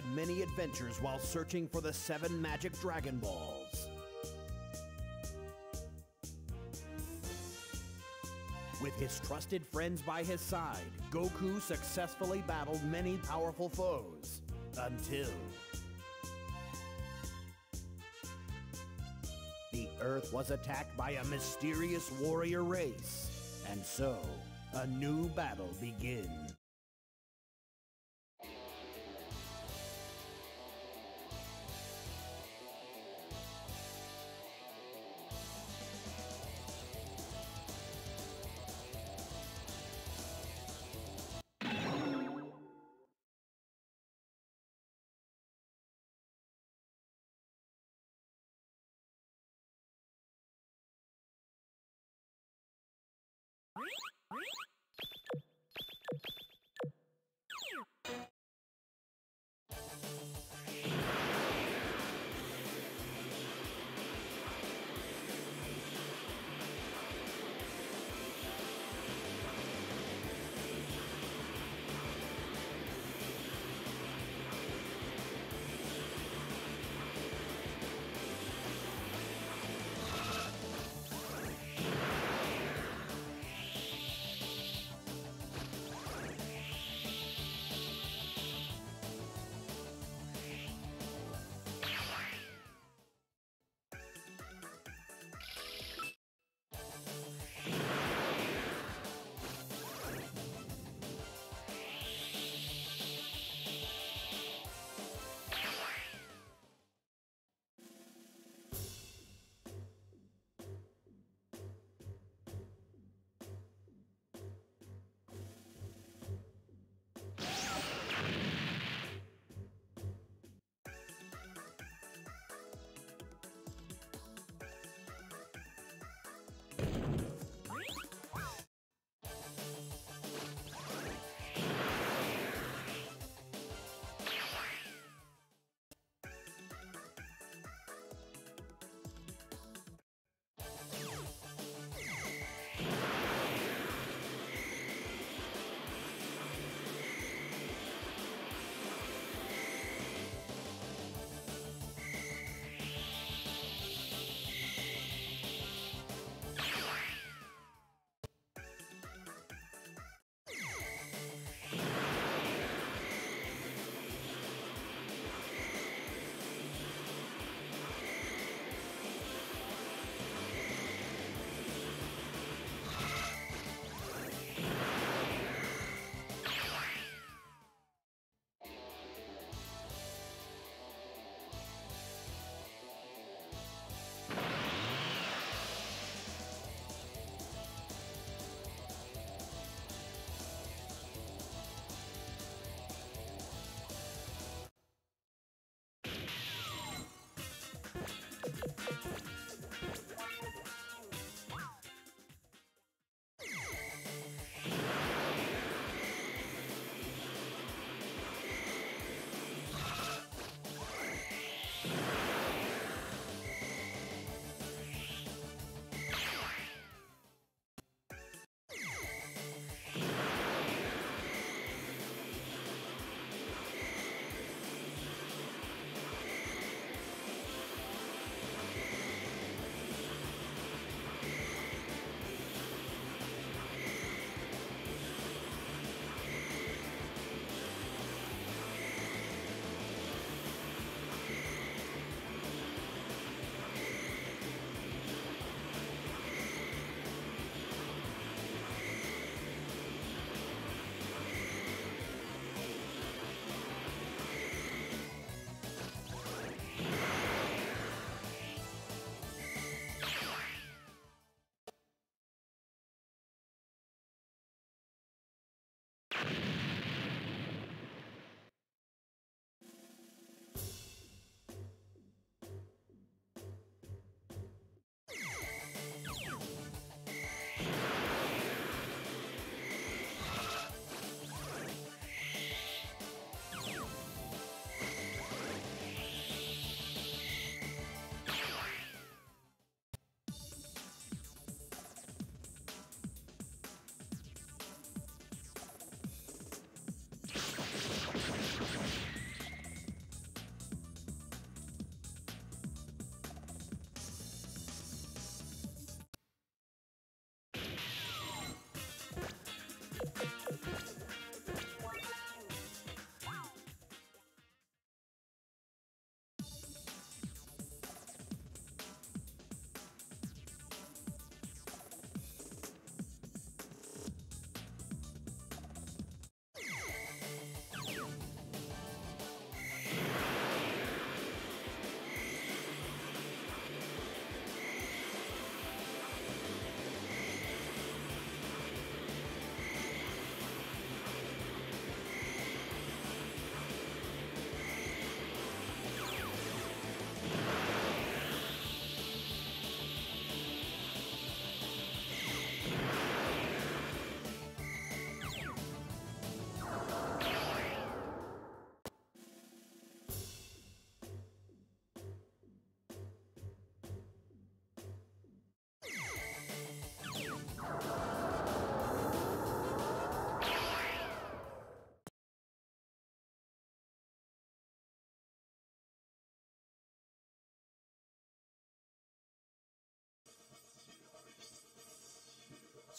Had many adventures while searching for the seven magic Dragon Balls. With his trusted friends by his side, Goku successfully battled many powerful foes. Until... The Earth was attacked by a mysterious warrior race. And so, a new battle begins. Huh?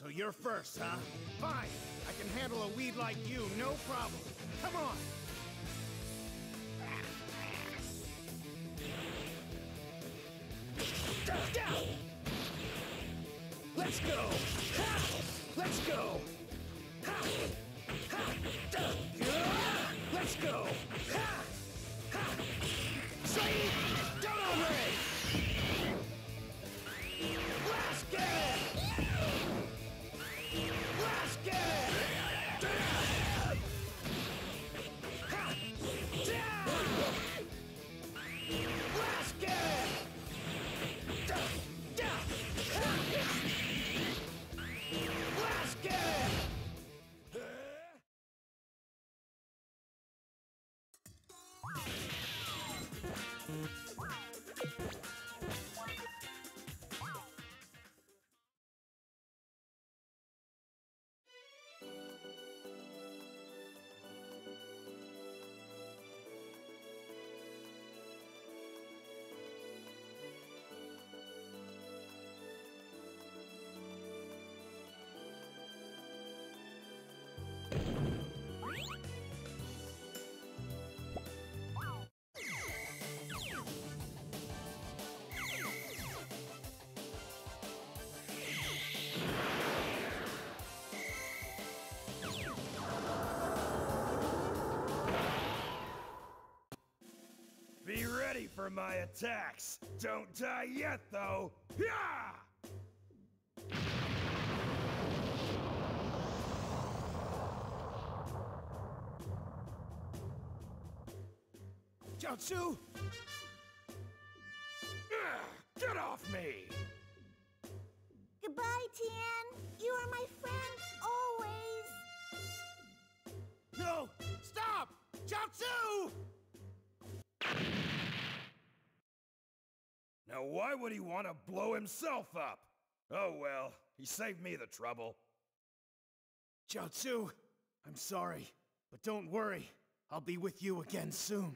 So you're first, huh? Fine. I can handle a weed like you, no problem. Come on! Let's go! Let's go! Let's go! Say Ready for my attacks. Don't die yet, though. Yeah! Chiaotzu! Get off me! Goodbye, Tien. You are my friend always. No! Stop! Chiaotzu! Now, why would he want to blow himself up? Oh well, he saved me the trouble. Chiaotzu, I'm sorry, but don't worry. I'll be with you again soon.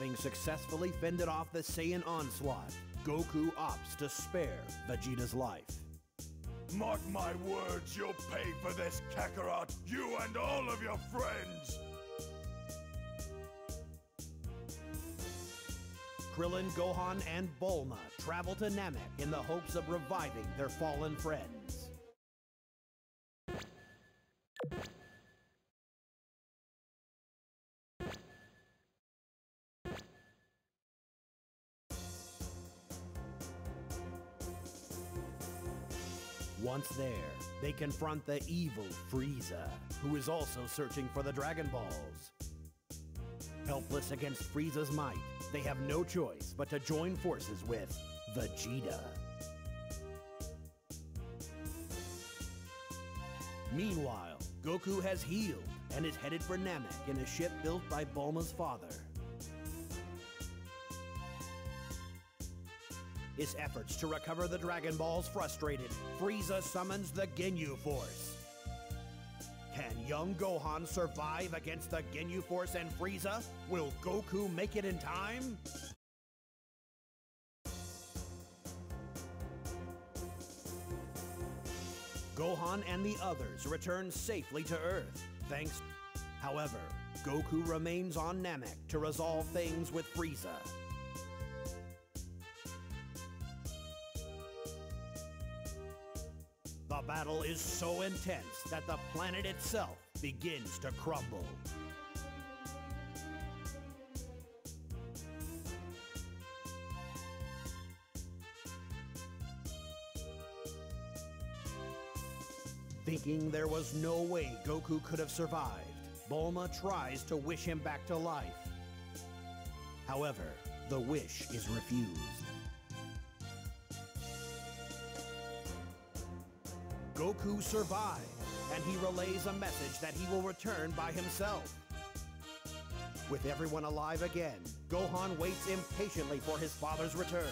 Having successfully fended off the Saiyan onslaught, Goku opts to spare Vegeta's life. Mark my words, you'll pay for this, Kakarot! You and all of your friends! Krillin, Gohan, and Bulma travel to Namek in the hopes of reviving their fallen friends. Confront the evil Frieza, who is also searching for the Dragon Balls. Helpless against Frieza's might, they have no choice but to join forces with Vegeta. Meanwhile, Goku has healed and is headed for Namek in a ship built by Bulma's father. His efforts to recover the Dragon Balls frustrated, Frieza summons the Ginyu Force. Can young Gohan survive against the Ginyu Force and Frieza? Will Goku make it in time? Gohan and the others return safely to Earth, thanks. However, Goku remains on Namek to resolve things with Frieza. Battle is so intense that the planet itself begins to crumble. Thinking there was no way Goku could have survived, Bulma tries to wish him back to life. However, the wish is refused. Goku survived, and he relays a message that he will return by himself. With everyone alive again, Gohan waits impatiently for his father's return.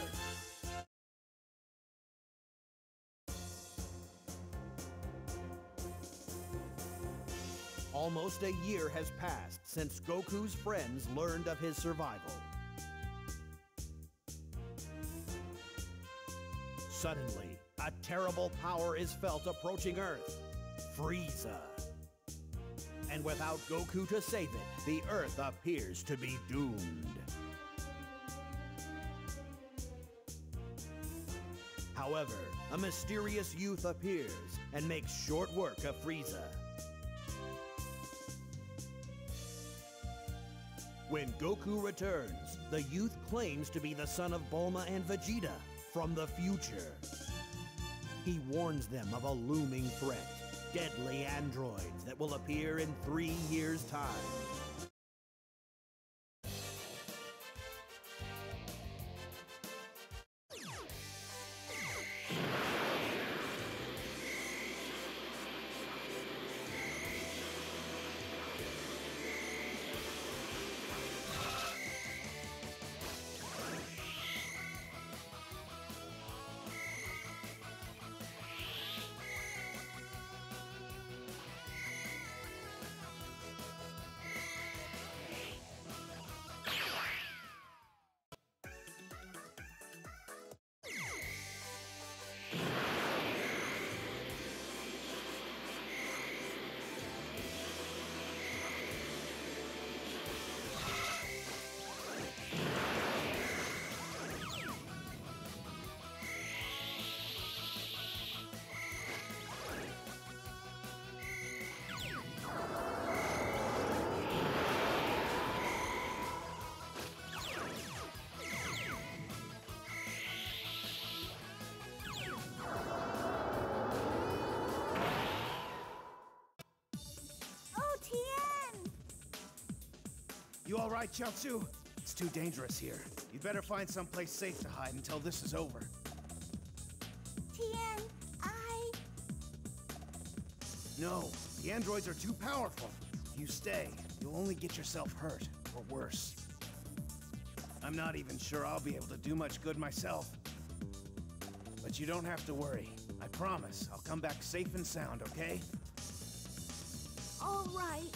Almost a year has passed since Goku's friends learned of his survival. Suddenly, a terrible power is felt approaching Earth Frieza. And without Goku to save it, the Earth appears to be doomed. However, a mysterious youth appears and makes short work of Frieza. When Goku returns, the youth claims to be the son of Bulma and Vegeta from the future. He warns them of a looming threat deadly androids that will appear in three years' time. All right, Chiaotzu? It's too dangerous here. You'd better find someplace safe to hide until this is over. Tien, I. No, the androids are too powerful. If you stay, you'll only get yourself hurt, or worse. I'm not even sure I'll be able to do much good myself. But you don't have to worry. I promise I'll come back safe and sound, okay? All right.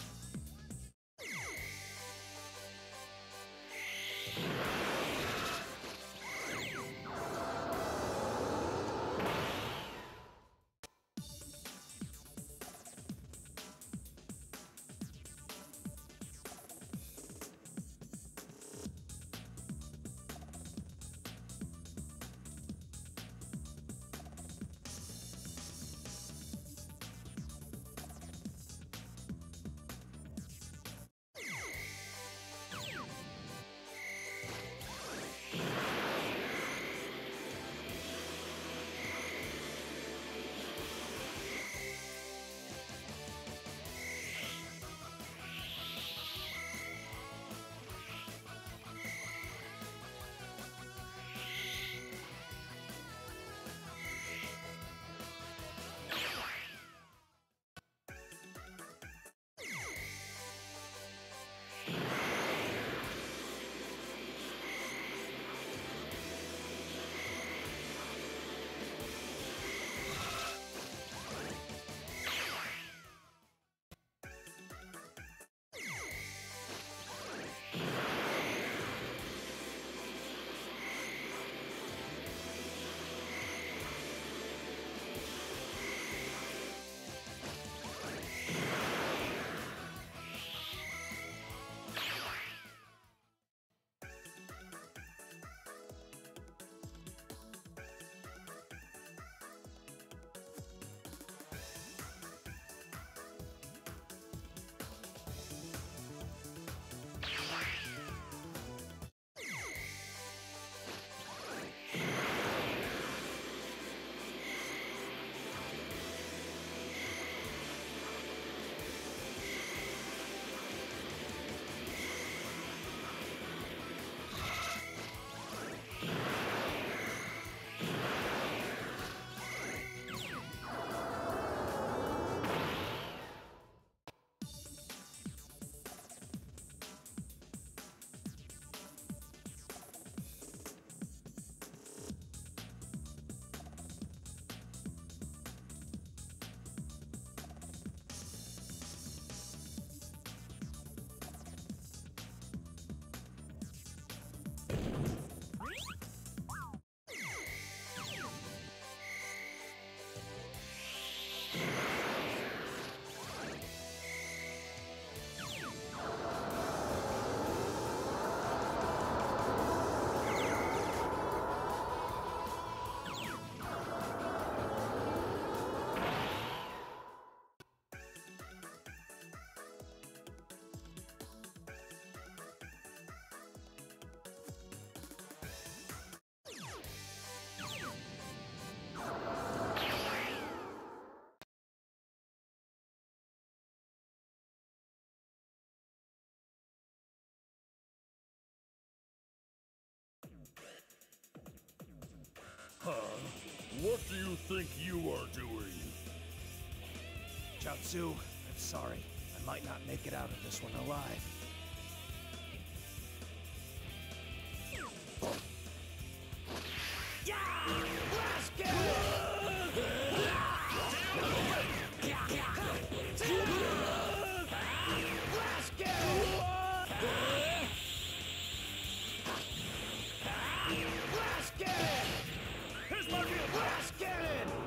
What do you think you are doing? Chiaotzu, I'm sorry. I might not make it out of this one alive. Pathetic.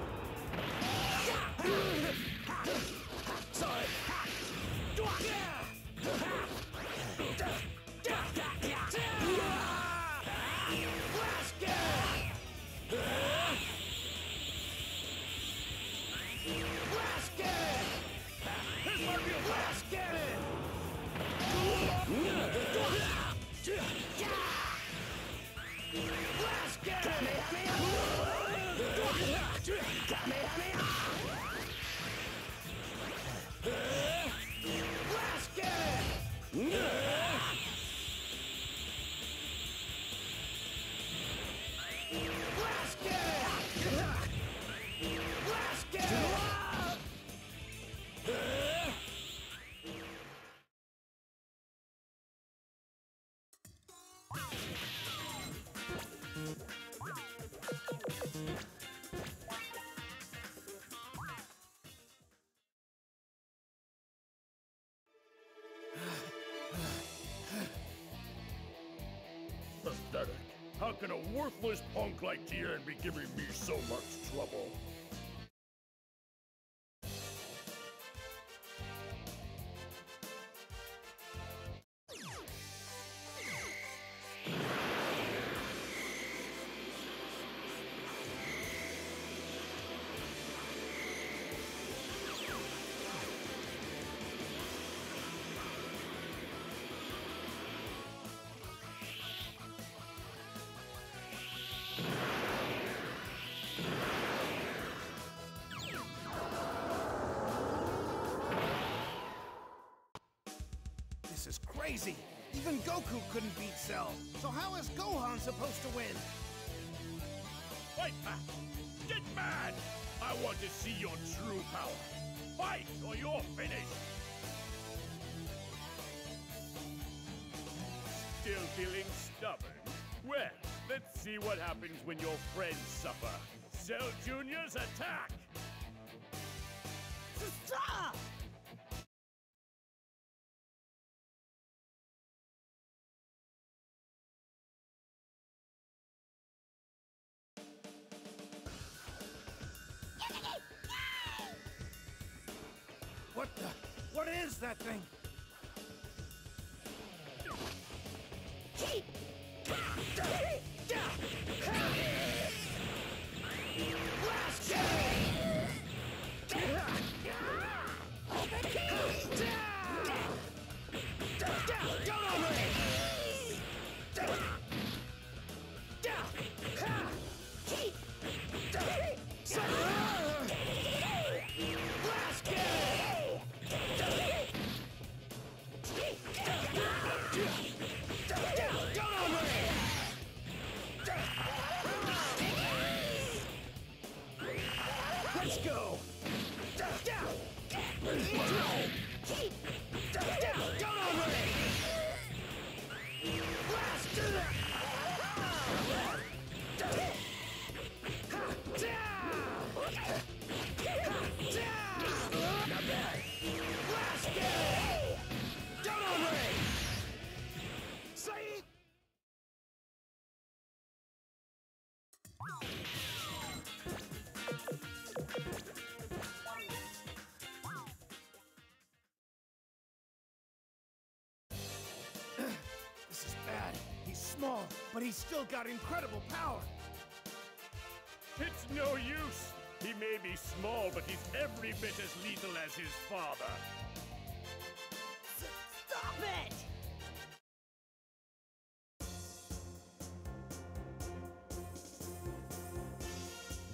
How can a worthless punk like Tien be giving me so much trouble? Cell. So how is Gohan supposed to win? Fight back! Get mad! I want to see your true power. Fight or you're finished! Still feeling stubborn? Well, let's see what happens when your friends suffer. Cell Junior's attack! Stop! That thing? But he's still got incredible power. It's no use! He may be small, but he's every bit as lethal as his father. Stop it!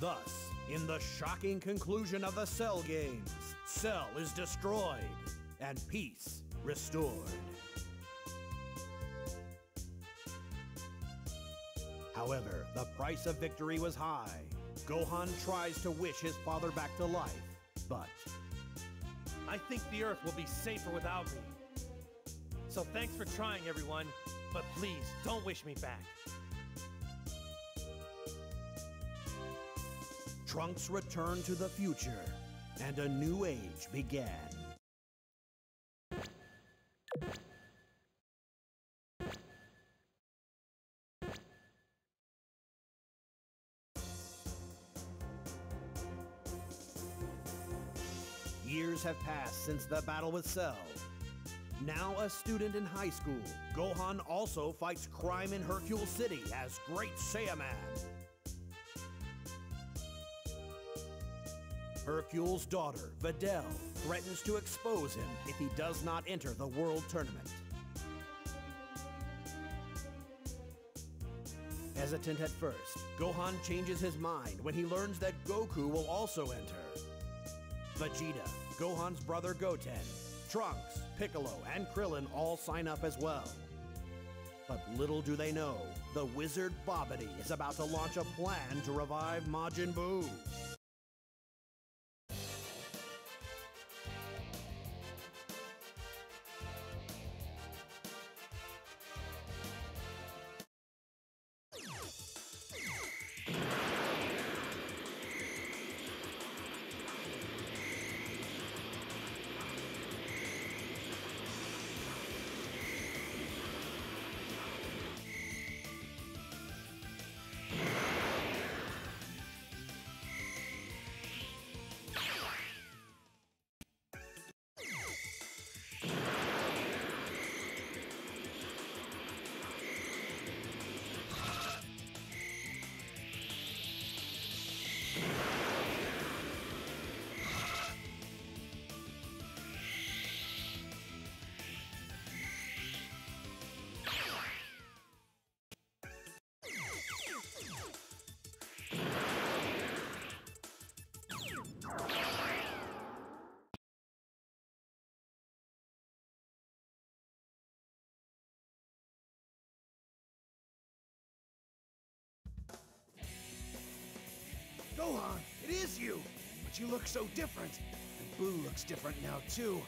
Thus, in the shocking conclusion of the Cell games, Cell is destroyed and peace restored. However, the price of victory was high, Gohan tries to wish his father back to life, but I think the Earth will be safer without me. So thanks for trying, everyone. But please, don't wish me back. Trunks returned to the future, and a new age began. Have passed since the battle with Cell. Now a student in high school, Gohan also fights crime in Hercule City as Great Saiyaman. Hercule's daughter, Videl, threatens to expose him if he does not enter the World Tournament. Hesitant at first, Gohan changes his mind when he learns that Goku will also enter. Vegeta, Gohan's brother Goten, Trunks, Piccolo, and Krillin all sign up as well. But little do they know, the wizard Babidi is about to launch a plan to revive Majin Buu. Gohan, it is you! But you look so different. And Buu looks different now, too.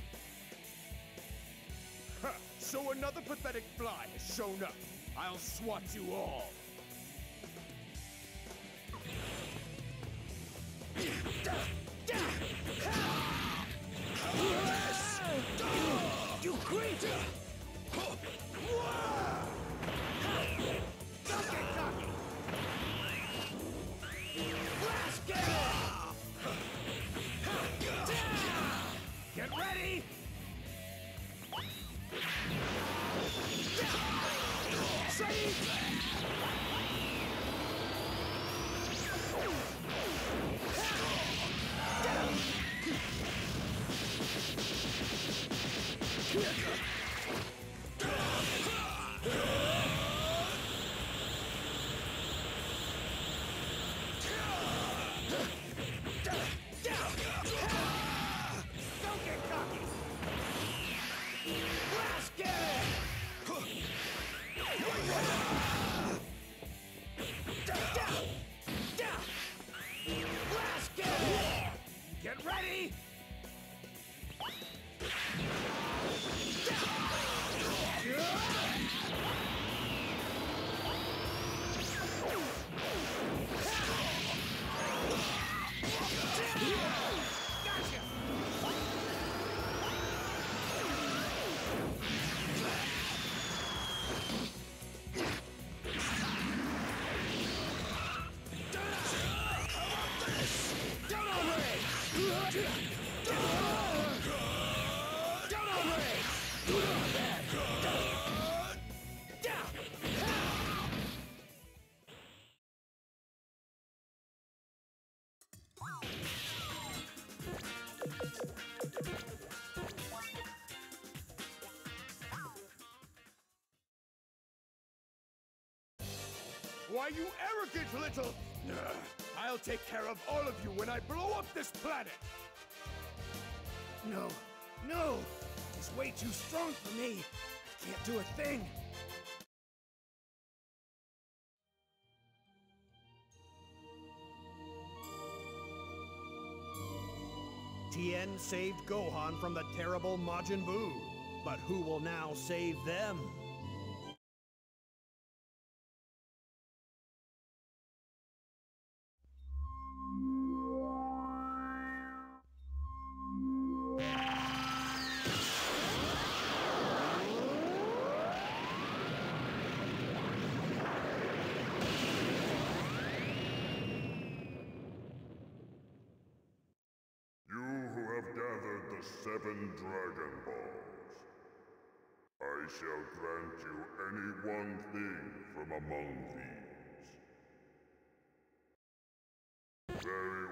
Ha! So another pathetic fly has shown up. I'll swat you all. You creep! why you arrogant little... I'll take care of all of you when I blow up this planet! No, no! It's way too strong for me! I can't do a thing! Tien saved Gohan from the terrible Majin Buu. But who will now save them? Among these. Very.